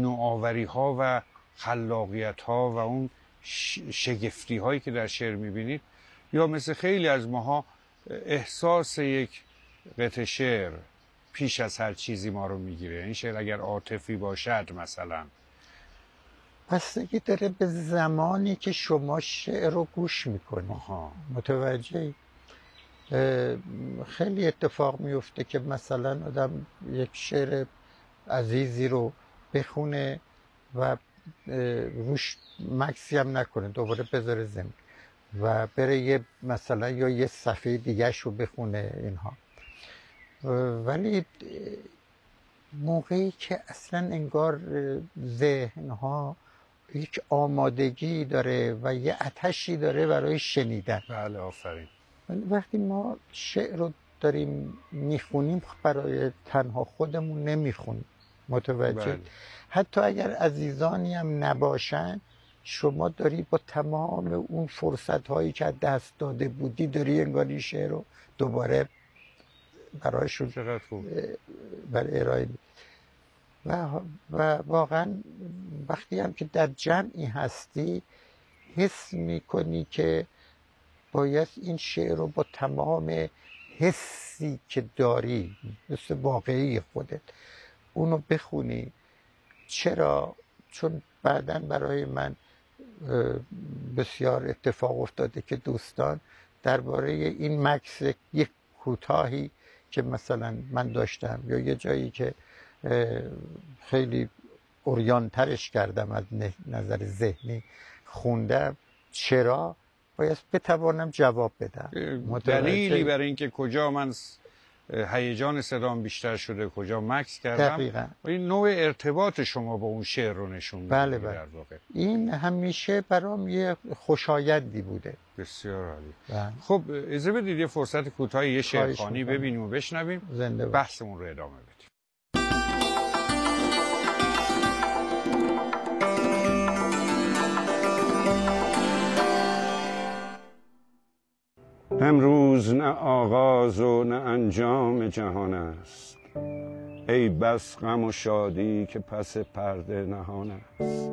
Speaker 1: نوآوری ها و خلاقیت ها و اون شگفتی هایی که در شعر می‌بینید؟ یا مثل خیلی از ماها احساس یک
Speaker 5: قطع شعر پیش از هر چیزی ما رو می‌گیره؟ این شعر اگر عاطفی باشد مثلا.
Speaker 4: بستگی داره به زمانی که شما شعر رو گوش می‌کنی.
Speaker 5: آها.
Speaker 4: متوجه خیلی اتفاق میفته که مثلا آدم یک شعر عزیزی رو بخونه و روش مکسی هم نکنه دوباره بذاره زمین و بره یه مثلا یا یه صفحه دیگهش رو بخونه اینها. ولی موقعی که اصلا انگار ذهنها یک آمادگی داره و یه اتشی داره برای شنیدن.
Speaker 5: بله آفرین.
Speaker 4: ولی وقتی ما شعر رو داریم می‌خونیم برای تنها خودمون نمی‌خونیم. متوجه؟
Speaker 5: بله.
Speaker 4: حتی اگر عزیزانی هم نباشن شما داری با تمام اون فرصت هایی که دست داده بودی داری انگار این شعر رو دوباره برایشون برای ارائه و, و واقعا وقتی هم که در جمعی هستی حس می‌کنی که باید این شعر رو با تمام حسی که داری مثل واقعی خودت اونو بخونی. چرا؟ چون بعدا برای من بسیار اتفاق افتاده که دوستان درباره این مکس یک کوتاهی که مثلا من داشتم یا یه جایی که خیلی اوریانترش کردم از نظر ذهنی. خوندم. چرا؟ باید بتوانم جواب بدم؟
Speaker 5: دلیلی برای اینکه کجا من هیجان صدام بیشتر شده کجا مکس کردم؟
Speaker 4: دقیقا.
Speaker 5: و این نوع ارتباط شما با اون شعر رو نشون میده
Speaker 4: بله، بله.
Speaker 5: در واقع.
Speaker 4: این همیشه برام یه خوشایندی بوده.
Speaker 5: بسیار عالی.
Speaker 4: و
Speaker 5: خب اجازه بدید یه فرصت کوتاهی یه شعرخوانی. ببینیم و بشنویم.
Speaker 4: زنده.
Speaker 5: بحثمون رو ادامه بدیم. امروز نه آغاز و نه انجام جهان است. ای بس غم و شادی که پس پرده نهان است.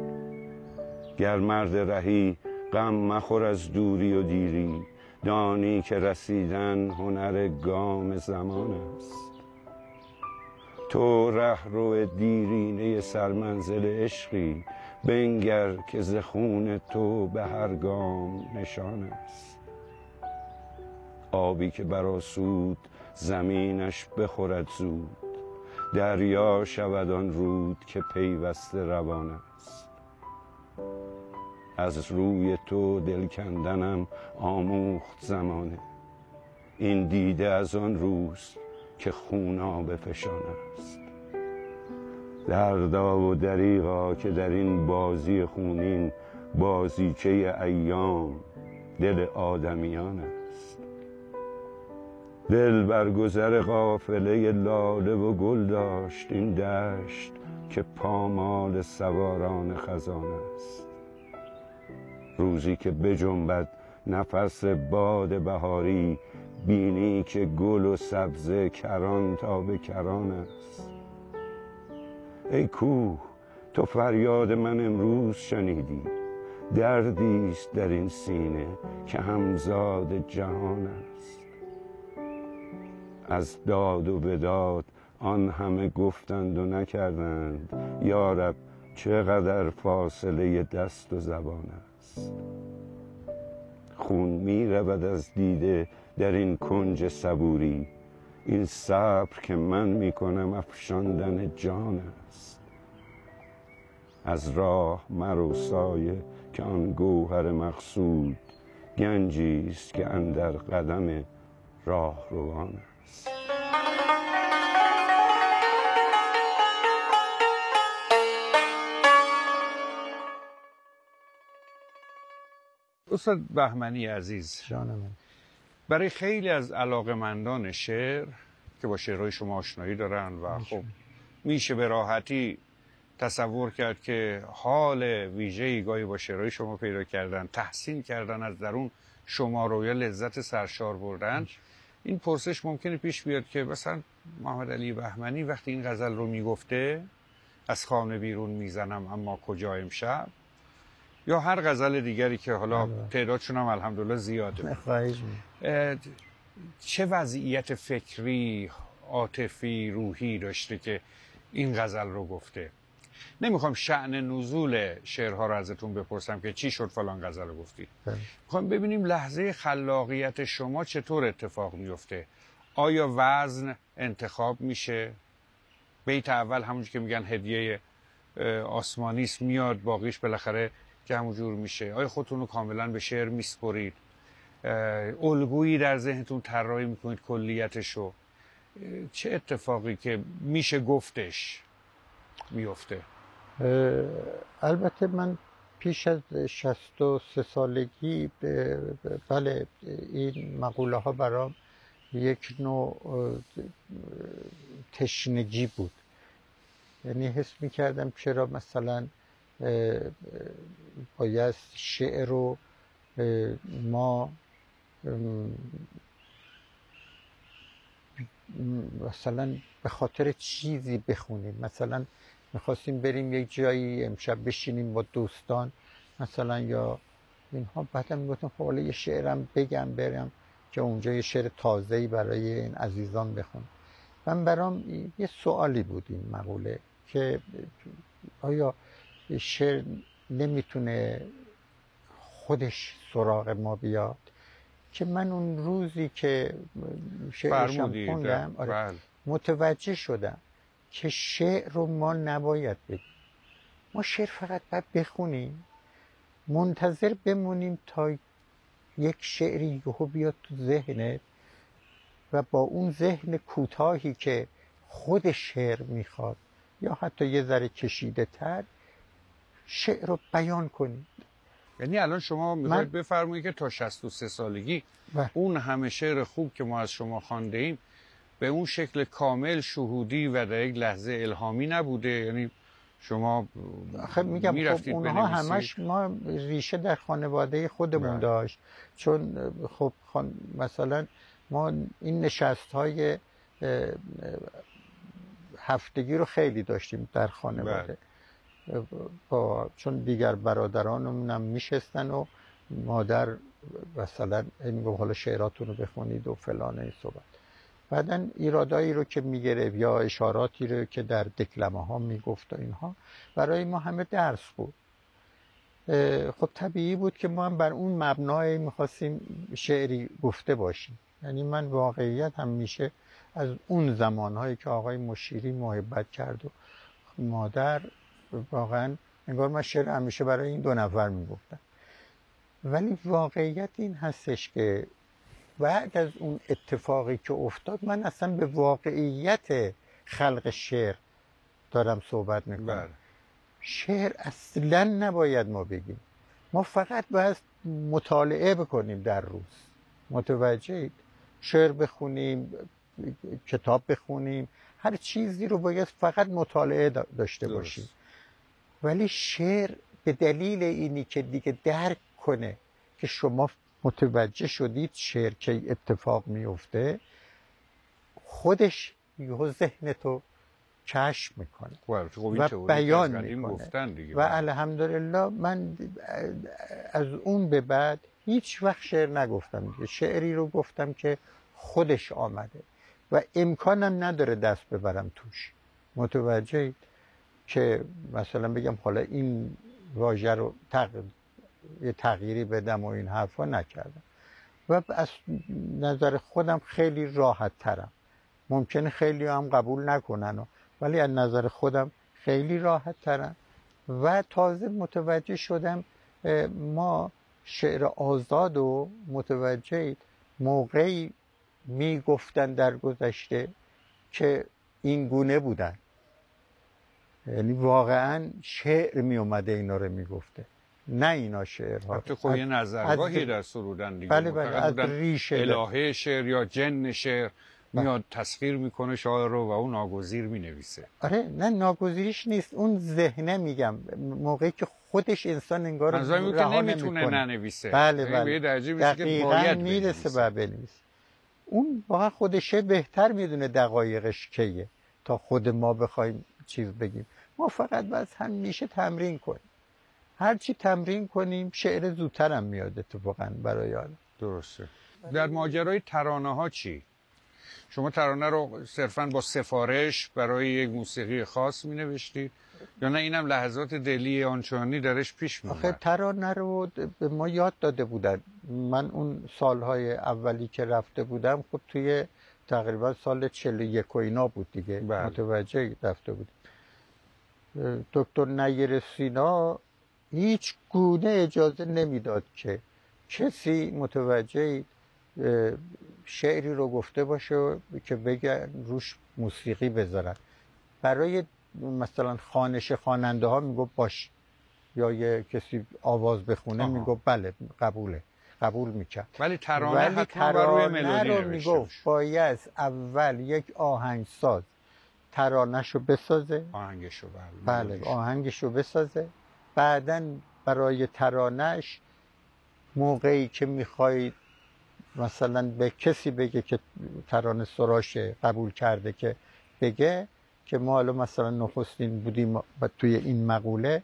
Speaker 5: گر مرد رهی غم مخور از دوری و دیری دانی که رسیدن هنر گام زمان است. تو ره رو دیرینه سرمنزل عشقی بنگر که ز خون تو به هر گام نشان است. آبی که براسود زمینش بخورد زود. دریا شود آن رود که پیوسته روان است. از روی تو دل کندنم آموخت زمانه. این دیده از آن روز که خونابه فشان است. دردا و دریغا که در این بازی خونین بازیچه ایام دل آدمیان است. دل بر گذر قافله لاله و گل داشت این دشت که پامال سواران خزان است. روزی که بجنبد نفس باد بهاری بینی که گل و سبزه کران تا به کران است. ای کوه تو فریاد من امروز شنیدی. دردی است در این سینه که همزاد جهان است. از داد و بداد آن همه گفتند و نکردند. یارب چقدر فاصله دست و زبان است؟ خون می رود از دیده در این کنج صبوری. این صبر که من می کنم افشاندن جان است. از راه مرو سایه که آن گوهر مقصود گنجی است که اندر قدم راه روان است. استاد بهمنی عزیز
Speaker 4: جان من
Speaker 5: برای خیلی از علاقمندان شعر که با شعرهای شما آشنایی دارن و خب میشه به راحتی تصور کرد که حال ویژه‌ای گاهی با شعرهای شما پیدا کردن تحسین کردن از درون شما رو یا لذت سرشار بردن. این پرسش ممکنه پیش بیاد که مثلا محمد علی بهمنی وقتی این غزل رو می‌گفته از خانه بیرون می‌زنم اما کجا امشب؟ یا هر غزل دیگری که حالا
Speaker 4: بله.
Speaker 5: تعدادشون هم الحمدلله زیاده.
Speaker 1: چه وضعیت فکری عاطفی روحی داشته که این غزل رو گفته؟ نمی‌خوام شعن نزول شعرها رو ازتون بپرسم که چی شد فلان غزل رو گفتی.
Speaker 4: بله.
Speaker 1: می‌خوام ببینیم لحظه خلاقیت شما چطور اتفاق میفته آیا وزن انتخاب میشه؟ بیت اول همونجور که میگن هدیه آسمانیست میاد باقیش بالاخره جمع جور میشه. آیا خودتون رو کاملا به شعر میسپرید؟ الگویی در ذهنتون طراحی می‌کنید کلیتشو. چه اتفاقی که میشه گفتش؟ میفته
Speaker 4: البته من پیش از 63 سالگی بله این مقوله ها برام یک نوع تشنگی بود. یعنی حس می کردم چرا مثلا باید شعر رو ما مثلا به خاطر چیزی بخونیم. مثلا می‌خواستیم بریم یک جایی امشب بشینیم با دوستان مثلا یا اینها. بعدا می‌گفتم خب حالا یه شعرم بگم برم که اونجا یه شعر تازه‌ای برای این عزیزان بخونم. من برام یه سوالی بود این مقوله که آیا شعر نمی‌تونه خودش سراغ ما بیاد؟ که من اون روزی که شعرشم خوندم آره
Speaker 1: بله.
Speaker 4: متوجه شدم که شعر رو ما نباید بگیم ما شعر فقط باید بخونیم منتظر بمونیم تا یک شعری یهو بیاد تو ذهنت و با اون ذهن کوتاهی که خود شعر می‌خواد یا حتی یه ذره کشیده تر شعر رو بیان کنید
Speaker 1: یعنی الان شما می‌خواید. بفرمایید که تا 63 سالگی
Speaker 4: بله.
Speaker 1: اون همه شعر خوب که ما از شما خوانده ایم به اون شکل کامل شهودی و در یک لحظه الهامی نبوده. یعنی شما
Speaker 4: خب میگم خب اونها همش ما ریشه در خانواده خودمون بله. داشت. چون خب خان... مثلا ما این نشست های هفتگی رو خیلی داشتیم در خانواده. با چون دیگر برادرانمون هم میشستن و مادر مثلا میگم حالا شعراتون رو بخونید و فلان این صحبت. بعدا ایرادایی رو که می‌گرفت یا اشاراتی رو که در دکلمه ها می‌گفت و اینها برای ما همه درس بود. خب طبیعی بود که ما هم بر اون مبنای می‌خواستیم شعری گفته باشیم. یعنی من واقعیت هم میشه از اون زمانهایی که آقای مشیری محبت کرد و مادر واقعا انگار من شعر همیشه برای این دو نفر می‌گفتم. ولی واقعیت این هستش که بعد از اون اتفاقی که افتاد من اصلا به واقعیت خلق شعر دارم صحبت می‌کنم.
Speaker 1: بله.
Speaker 4: شعر اصلا نباید ما بگیم. ما فقط باید مطالعه بکنیم در روز. متوجهید شعر بخونیم کتاب بخونیم هر چیزی رو باید فقط مطالعه داشته باشیم. ولی شعر به دلیل اینی که دیگه درک کنه که شما متوجه شدید شعر که اتفاق میفته خودش یهو ذهن تو کشف می‌کنه
Speaker 1: خب
Speaker 4: و بیان می‌کنه. و الحمدلله من از اون به بعد هیچ وقت شعر نگفتم شعری رو گفتم که خودش آمده و امکانم نداره دست ببرم توش. متوجهید که مثلا بگم حالا این واژه رو یه تغییری بدم و این حرفا نکردم. و از نظر خودم خیلی راحت ترم ممکنه خیلی هم قبول نکنن ولی از نظر خودم خیلی راحت ترم و تازه متوجه شدم ما شعر آزاد و متوجه موقعی می‌گفتن در گذشته که این گونه بودن. یعنی واقعا شعر می اومده اینا رو می‌گفته. نه اینا شعرها.
Speaker 1: البته خب یه نظرگاهی در سرودن دیگه.
Speaker 4: بله بله از ریشه
Speaker 1: الهه شعر یا جن شعر میاد تسخیر می‌کنه شاعر رو و اون ناگزیر می‌نویسه.
Speaker 4: آره نه ناگزیریش نیست. اون ذهنه میگم. موقعی که خودش انسان انگار
Speaker 1: رها نمی‌تونه ننویسه.
Speaker 4: بله
Speaker 1: یعنی
Speaker 4: بله. دقیقا می‌رسه و بنویسه. اون واقعا خودشه بهتر می‌دونه دقایقش کیه تا خود ما بخوایم چیز بگیم. ما فقط باید همیشه تمرین کنیم. هرچی تمرین کنیم شعر زودتر هم میاد اتفاقا برای آدم
Speaker 1: درسته. در ماجرای ترانه ها چی؟ شما ترانه رو صرفا با سفارش برای یک موسیقی خاص می نوشتید یا نه اینم لحظات دلی آنچانی درش پیش می
Speaker 4: آخه ترانه رو به ما یاد داده بودن. من اون سالهای اولی که رفته بودم خب توی تقریبا سال 41 و اینا بود دیگه.
Speaker 1: بله.
Speaker 4: متوجه رفته بود دکتر نیر سینا هیچ گونه اجازه نمی‌داد که کسی متوجه شعری رو گفته باشه که بگه روش موسیقی بذارن برای مثلا خانش خواننده ها می‌گفت باش یا یه کسی آواز بخونه. می‌گفت بله قبوله قبول می‌کرد
Speaker 1: ولی ترانه
Speaker 4: ولی
Speaker 1: حتما بر روی
Speaker 4: ترانه
Speaker 1: ملودی
Speaker 4: رو می‌گفت. باید اول یک آهنگساز ترانش رو بسازه
Speaker 1: آهنگشو بله
Speaker 4: بله
Speaker 1: ملودیش.
Speaker 4: آهنگش رو بسازه بعدا برای ترانش موقعی که می‌خواید مثلا به کسی بگه که ترانه سراشه قبول کرده که بگه که ما حالا مثلا نخستین بودیم و توی این مقوله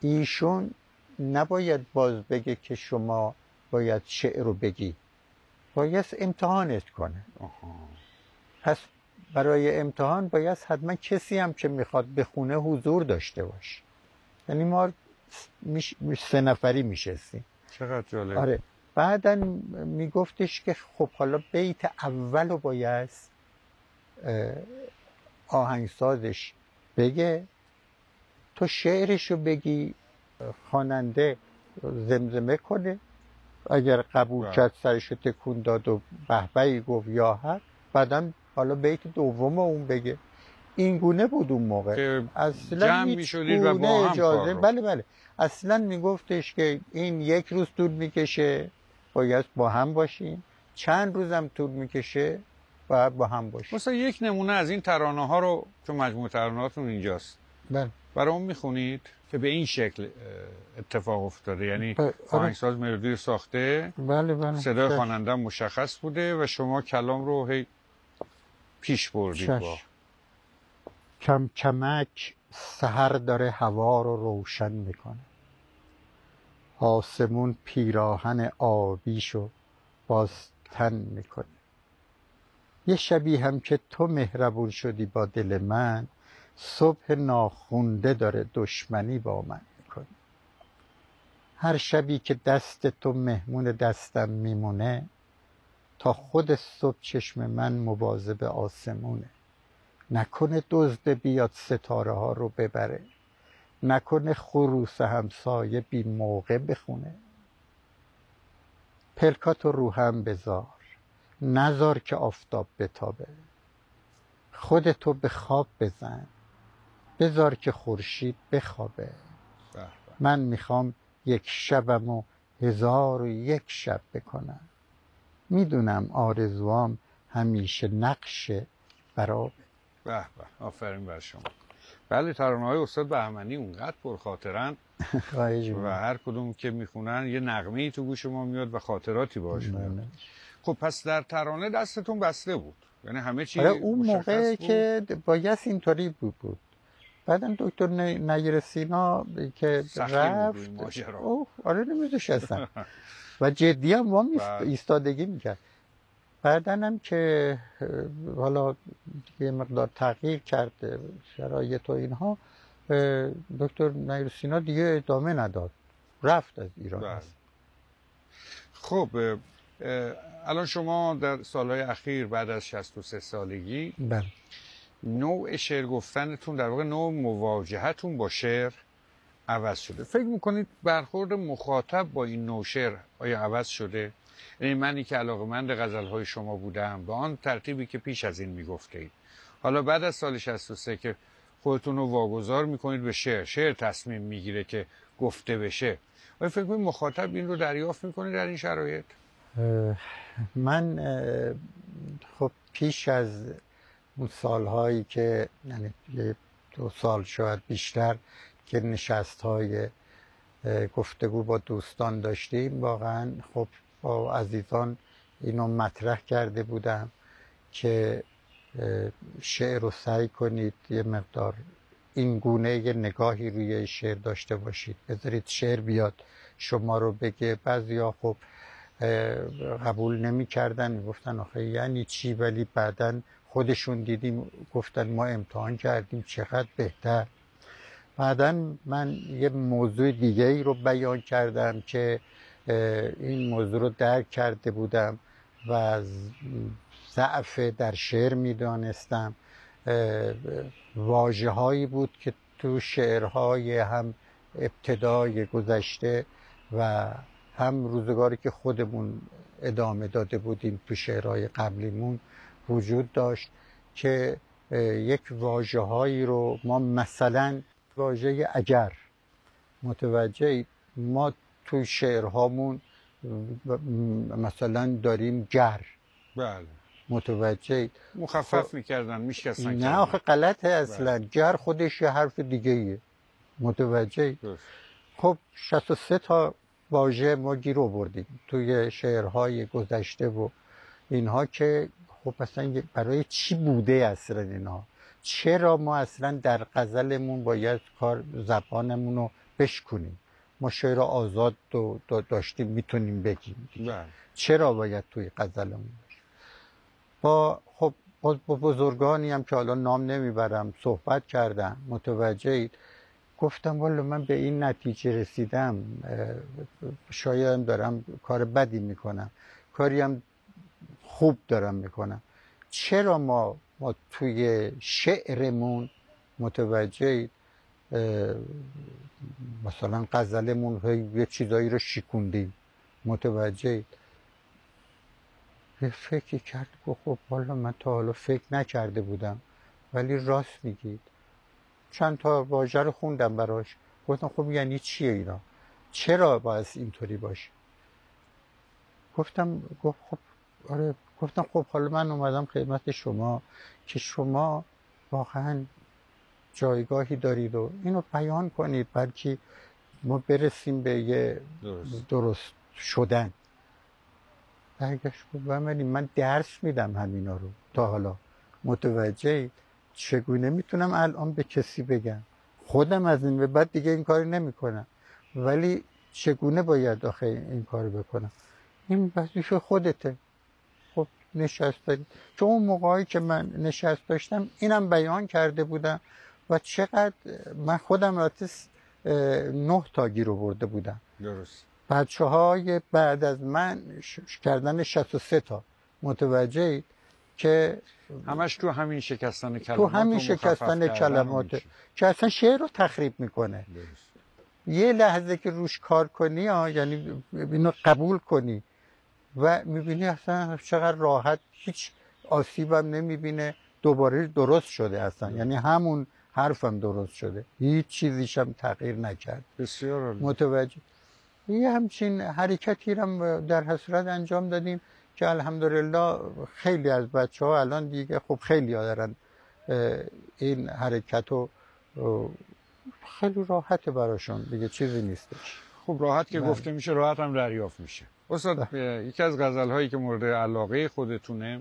Speaker 4: ایشون نباید باز بگه که شما باید شعر رو بگی. باید امتحانت کنه. پس برای امتحان باید حتما کسی هم که می‌خواد بخونه حضور داشته باشه. یعنی ما میش... سه نفری میشستیم.
Speaker 1: چقدر جالب.
Speaker 4: آره. بعدا میگفتش که خب حالا بیت اول رو باید آهنگسازش بگه. تو شعرش رو بگی خواننده زمزمه کنه. اگر قبول
Speaker 1: بله.
Speaker 4: کرد سرش رو تکون داد و بهبهی گفت یا حق بعدا حالا بیت دوم اون بگه. این گونه بود اون موقع اصلا هیچ گونه اجازه. بله بله اصلا میگفتش که این یک روز طول می‌کشه باید با هم باشیم چند روزم طول می‌کشه باید با هم باشیم
Speaker 1: مثلا یک نمونه از این ترانه ها رو که مجموع ترانهاتون اینجاست
Speaker 4: بله
Speaker 1: برای اون می‌خونید که به این شکل اتفاق افتاده یعنی
Speaker 4: آره.
Speaker 1: آهنگساز ملودی رو ساخته
Speaker 4: بله بله
Speaker 1: صدای. خواننده مشخص بوده و شما کلام رو هی پیش بردید با.
Speaker 4: کم کمک سهر داره هوا رو روشن می‌کنه. آسمون پیراهن آبیشو باز تن می‌کنه. یه شبی هم که تو مهربون شدی با دل من صبح ناخونده داره دشمنی با من می‌کنه. هر شبی که دست تو مهمون دستم میمونه تا خود صبح چشم من مواظب آسمونه. نکنه دزد بیاد ستاره ها رو ببره. نکنه خروس همسایه بی موقع بخونه. پلکاتو رو هم بذار. نذار که آفتاب بتابه. خودتو به خواب بزن. بذار که خورشید بخوابه.
Speaker 1: به به.
Speaker 4: من می‌خوام یک شبم و هزار و یک شب بکنم. می‌دونم آرزوام همیشه نقش برابه
Speaker 1: به به. آفرین بر شما. بله ترانه های استاد بهمنی اونقدر پرخاطرن و هر کدوم که می‌خونن یه نغمه ای تو گوش ما میاد و خاطراتی باش میاد. خب پس در ترانه دستتون بسته بود. یعنی همه چی
Speaker 4: آره اون موقع
Speaker 1: بود؟
Speaker 4: که باید اینطوری بود بود. بعدا دکتر نیر سینا که رفت. اوه آره اصلا و جدی هم ایست-
Speaker 1: بله.
Speaker 4: ایستادگی می‌کرد. بعدا هم که حالا یه مقدار تغییر کرد اه، شرایط و اینها دکتر نیر سینا دیگه ادامه نداد رفت از ایران
Speaker 1: بله. خب الان شما در سالهای اخیر بعد از 63 سالگی
Speaker 4: بله
Speaker 1: نوع شعر گفتنتون در واقع نوع مواجهتون با شعر عوض شده فکر می‌کنید برخورد مخاطب با این نوع شعر آیا عوض شده؟ یعنی منی که علاقمند غزلهای شما بودم به آن ترتیبی که پیش از این می‌گفتید. حالا بعد از سال 63 که خودتون رو واگذار می‌کنید به شعر. شعر تصمیم می‌گیره که گفته بشه. آیا فکر کنید مخاطب این رو دریافت می‌کنه در این شرایط؟
Speaker 4: من خب پیش از اون سالهایی که یعنی دو سال شاید بیشتر که نشست های گفتگو با دوستان داشتیم واقعا خب با عزیزان اینو مطرح کرده بودم که شعر رو سعی کنید یه مقدار این گونه یه نگاهی روی شعر داشته باشید. بذارید شعر بیاد شما رو بگه. بعضیا خب قبول نمی‌کردن گفتن آخه یعنی چی؟ ولی بعدا خودشون دیدیم گفتن ما امتحان کردیم چقدر بهتر. بعدا من یه موضوع دیگه ای رو بیان کردم که این موضوع رو درک کرده بودم و ضعف در شعر می‌دانستم. واجه هایی بود که تو شعرهای هم ابتدای گذشته و هم روزگاری که خودمون ادامه داده بودیم تو شعرهای قبلیمون وجود داشت که یک واجه هایی رو ما مثلا واژه اگر متوجه ما تو شعرهامون مثلا داریم گر
Speaker 1: بله.
Speaker 4: متوجه.
Speaker 1: مخفف خب می‌کردن میشکستن
Speaker 4: نه آخه غلطه اصلا. بله. گر خودش یه حرف دیگه ایه متوجه خب 63 تا واژه ما گیر بردیم توی شعرهای گذشته و اینها که خب اصلا برای چی بوده اصلا اینها؟ چرا ما اصلا در غزلمون باید کار زبانمون رو بشکنیم؟ ما شعر آزاد دو داشتیم می‌تونیم بگیم
Speaker 1: بله.
Speaker 4: چرا باید توی غزلمون با خب با بزرگانی هم که حالا نام نمی‌برم صحبت کردم متوجه گفتم والا من به این نتیجه رسیدم. شاید دارم کار بدی می‌کنم. کاری هم خوب دارم می‌کنم. چرا ما ما توی شعرمون متوجه مثلا غزلمون یه چیزایی رو شیکوندیم. متوجه؟ یه فکری کرد خب حالا من تا حالا فکر نکرده بودم ولی راست میگید. چند تا واژه رو خوندم براش. گفتم خب یعنی چیه اینا؟ چرا باید اینطوری باشه؟ گفتم گفت خب آره گفتم خب حالا من اومدم خدمت شما که شما واقعا جایگاهی دارید و اینو بیان کنید بلکه ما برسیم به یه درست, درست شدن. برگشت من درس میدم همینا رو. تا حالا متوجه چگونه می‌تونم الان به کسی بگم؟ خودم از این به بعد دیگه این کاری نمی‌کنم. ولی چگونه باید آخه این کار بکنم؟ این وظیف خودته. خب نشست دارید چون اون موقعی که من نشست داشتم اینم بیان کرده بودم و چقدر من خودم راتس نه تا گیر برده بودم.
Speaker 1: درست.
Speaker 4: بچه های بعد از من کردن 63 تا متوجه که
Speaker 1: همش تو همین شکستن کلمات
Speaker 4: تو همین شکستن کلمات که اصلا شعر رو تخریب می‌کنه. یه لحظه که روش کار کنی ها یعنی اینو قبول کنی و می‌بینی اصلا چقدر راحت هیچ آسیبم نمی‌بینه دوباره درست شده اصلا. یعنی همون حرفم درست شده. هیچ چیزیشم تغییر نکرد.
Speaker 1: بسیار
Speaker 4: متوجه. یه همچین حرکتی هم در حسرت انجام دادیم که الحمدلله خیلی از بچه ها الان دیگه خب خیلی ها دارن این حرکت رو خیلی راحت براشون. دیگه چیزی نیستش.
Speaker 1: خب راحت که بله. گفته میشه راحت هم دریافت میشه. استاد بله. یکی از غزل هایی که مورد علاقه خودتونه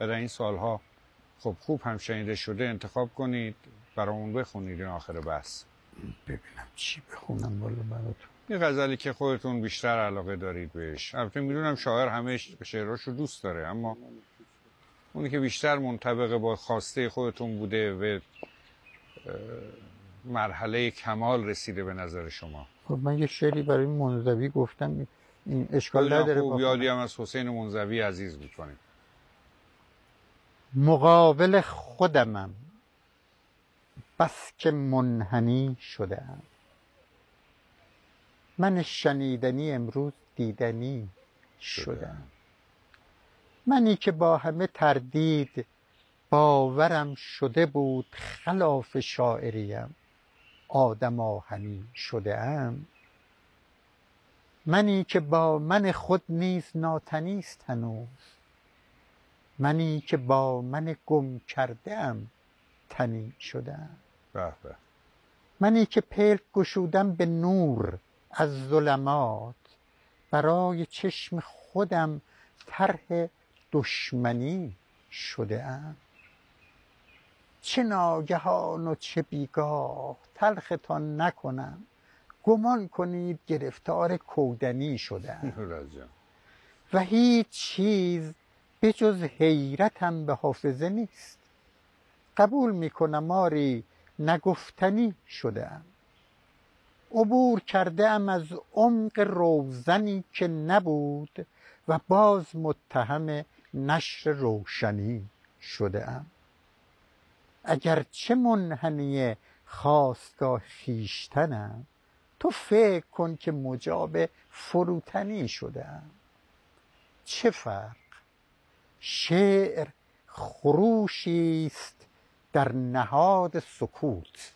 Speaker 1: و در این سالها خب خوب هم شنیده شده انتخاب کنید. برامون بخونید این آخر بس
Speaker 4: ببینم چی بخونم بالا براتون.
Speaker 1: یه غزلی که خودتون بیشتر علاقه دارید بهش. البته می‌دونم شاعر همه شعراشو دوست داره اما اونی که بیشتر منطبق با خواسته خودتون بوده و مرحله کمال رسیده به نظر شما.
Speaker 4: خب من یه شعری برای منزوی گفتم این اشکال نداره
Speaker 1: خوب یادی هم از حسین منزوی عزیز می‌کنیم
Speaker 4: مقابل خودمم. بس که منحنی شده من شنیدنی امروز دیدنی شدم منی که با همه تردید باورم شده بود خلاف شاعریم. آدم آهنی شده ام. منی که با من خود نیز ناتنیست هنوز. منی که با من گم کرده ام. تنی شدم منی که پلک گشودم به نور از ظلمات برای چشم خودم طرح دشمنی شده ام چه ناگهان و چه بیگاه تلختان نکنم گمان کنید گرفتار کودنی شده و هیچ چیز به جز حیرتم به حافظه نیست. قبول می‌کنم آری نگفتنی شده ام عبور کرده ام از عمق روزنی که نبود و باز متهم نشر روشنی شده ام اگر چه منحنی خواستگاه خیشتنم تو فکر کن که مجاب فروتنی شده ام چه فرق؟ شعر خروشی است در نهاد سکوت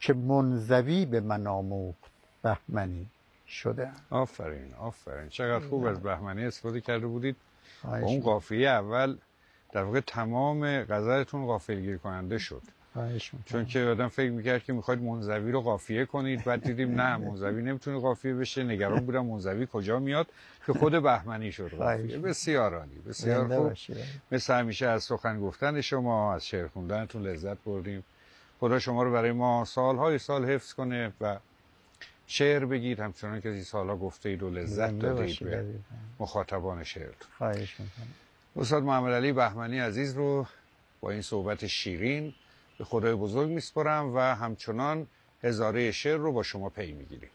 Speaker 4: که منزوی به من آموخت بهمنی شده
Speaker 1: آفرین آفرین. چقدر خوب از بهمنی استفاده کرده بودید. با اون قافیه اول در واقع تمام غزلتون قافلگیر کننده شد. چون که آدم فکر می‌کرد که می‌خواید منزوی رو قافیه کنید بعد دیدیم نه منزوی نمی‌تونه قافیه بشه. نگران بودم منزوی کجا میاد. که خود بهمنی شد قافیه. بسیار عالی بسیار خوب. مثل همیشه از سخن گفتن شما از شعر خوندنتون لذت بردیم. خدا شما رو برای ما سالهای سال حفظ کنه و شعر بگید. همچنان که این سالها گفته اید و لذت دادید به مخاطبان شعر.
Speaker 4: خواهش می‌کنم.
Speaker 1: استاد محمد علی بهمنی عزیز رو با این صحبت شیرین به خدای بزرگ میسپرم و همچنان هزاره شعر رو با شما پی می‌گیریم.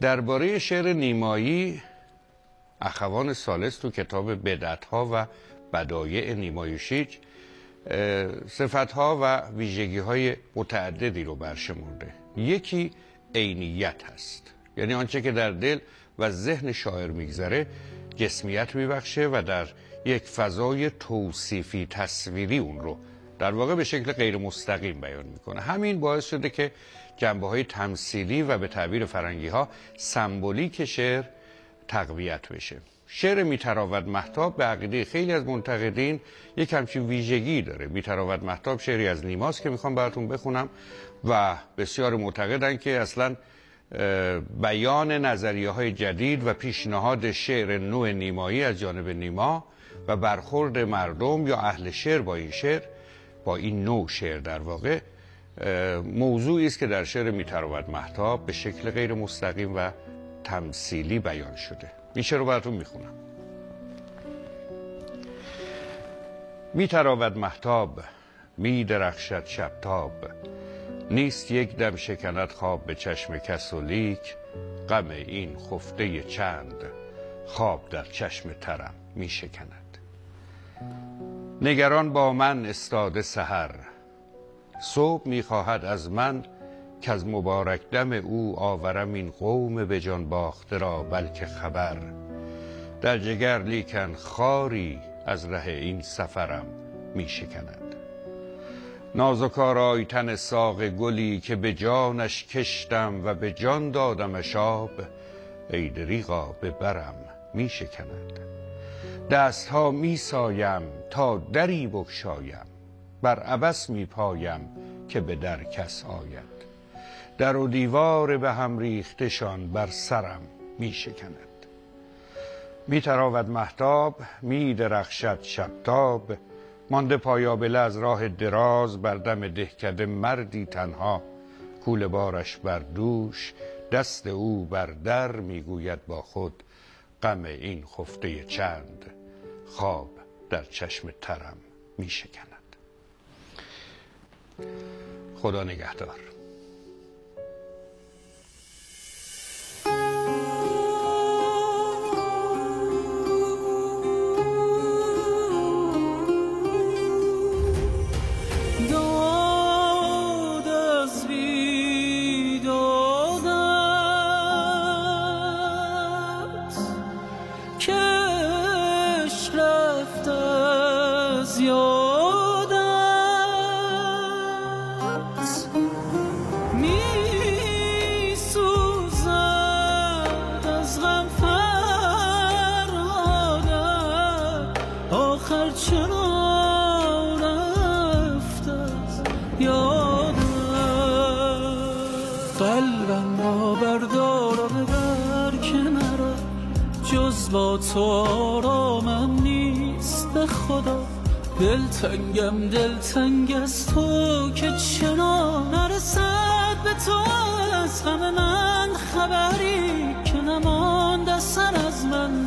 Speaker 1: درباره شعر نیمایی اخوان سالس تو کتاب بدت ها و بدایع نیمایشیج صفت ها و ویژگی های متعددی رو برشمرده. یکی عینیت هست. یعنی آنچه که در دل و ذهن شاعر میگذره جسمیت میبخشه و در یک فضای توصیفی تصویری اون رو در واقع به شکل غیر مستقیم بیان می‌کنه. همین باعث شده که جنبه های تمثیلی و به تعبیر فرنگی ها سمبولیک شعر تقویت بشه. شعر میتراود محتاب به عقیده خیلی از منتقدین یک همچین ویژگی داره. میتراود محتاب شعری از نیماست که می‌خوام براتون بخونم و بسیار معتقدن که اصلا بیان نظریه های جدید و پیشنهاد شعر نوع نیمایی از جانب نیما و برخورد مردم یا اهل شعر با این شعر با این نوع شعر در واقع موضوعی است که در شعر میتراود محتاب به شکل غیر مستقیم و تمثیلی بیان شده. میشه رو براتون می‌خونم. میتراود محتاب میدرخشد شبتاب. نیست یک دم شکند خواب به چشم کس و لیک. غم این خفته چند خواب در چشم ترم میشکند. نگران با من استاده سحر. صبح می‌خواهد از من که از مبارک دم او آورم این قوم به جان باخته را بلکه خبر. در جگر لیکن خاری از ره این سفرم می شکند. نازکار تن ساق گلی که به جانش کشتم و به جان دادم شاب ای دریغا به برم می شکند. دست ها می سایم تا دری بکشایم بر عبس می پایم که به در کس آید در و دیوار به هم ریختشان بر سرم می شکند. می تراود محتاب می درخشد شبتاب مانده پایابله از راه دراز بر دم دهکده مردی تنها. کول بارش بر دوش دست او بر در می‌گوید با خود غم این خفته چند. خواب در چشم ترم می شکند. خدا نگهدار.
Speaker 6: با تو آرامم نیست به خدا. دلتنگم دلتنگ از تو که چرا نرسد به تو؟ از غم من خبری که نمانده سر از من